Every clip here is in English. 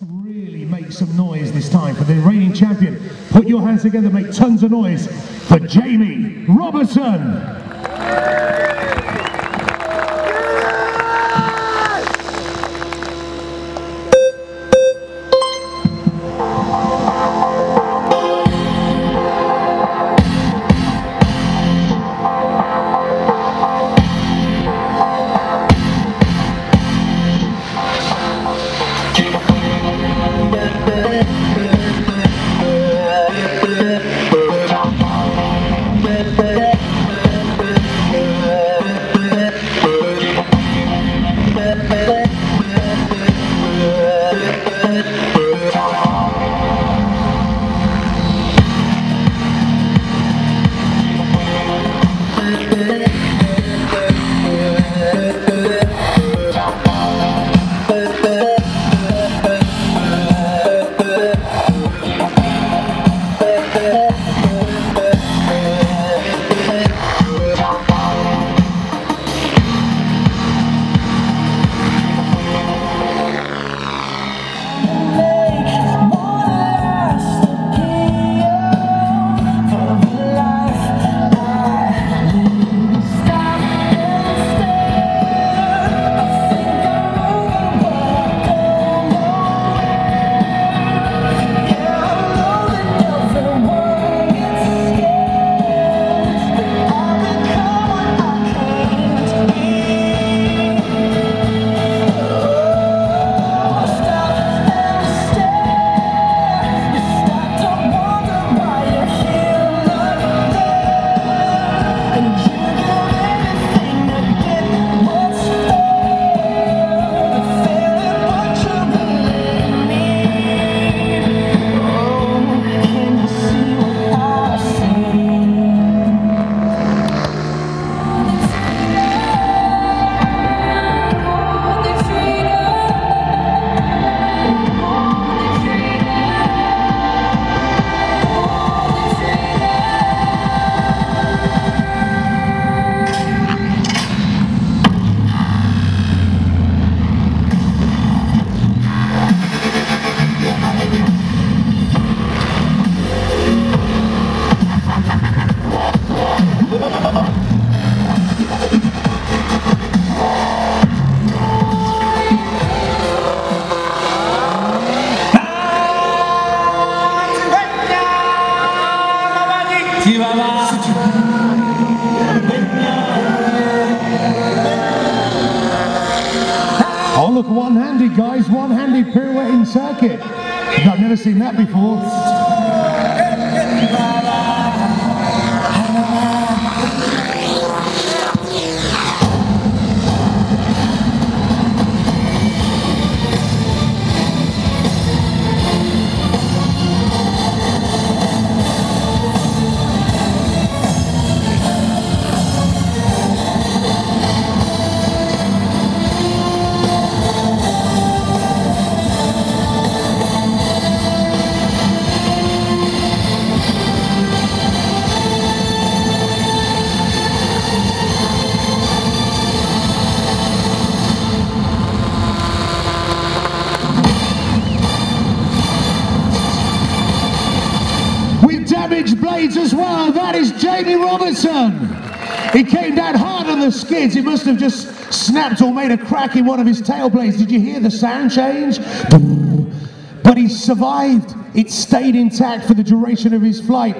Really make some noise this time for the reigning champion. Put your hands together, make tons of noise for Jamie Robertson. Yeah. Oh, look, one-handed, guys. One-handed pirouetting circuit. I've never seen that before. With damaged blades as well. That is Jamie Robertson. He came down hard on the skids. He must have just snapped or made a crack in one of his tail blades. Did you hear the sound change? But he survived. It stayed intact for the duration of his flight.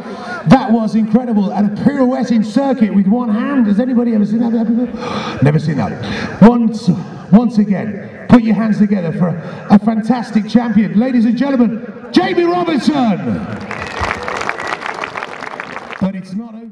That was incredible. And a pirouetting circuit with one hand. Has anybody ever seen that? Never seen that. Once, once again, put your hands together for a fantastic champion. Ladies and gentlemen, Jamie Robertson. It's not over.